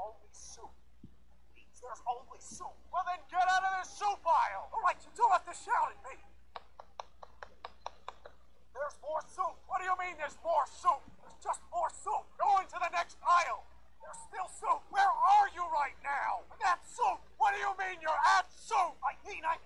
always there's only soup? There's always soup. Well, then get out of this soup aisle. All right, you don't have to shout at me. There's more soup. What do you mean there's more soup? There's just more soup. Go into the next aisle. There's still soup. Where are you right now? At soup. What do you mean you're at soup? I mean I'm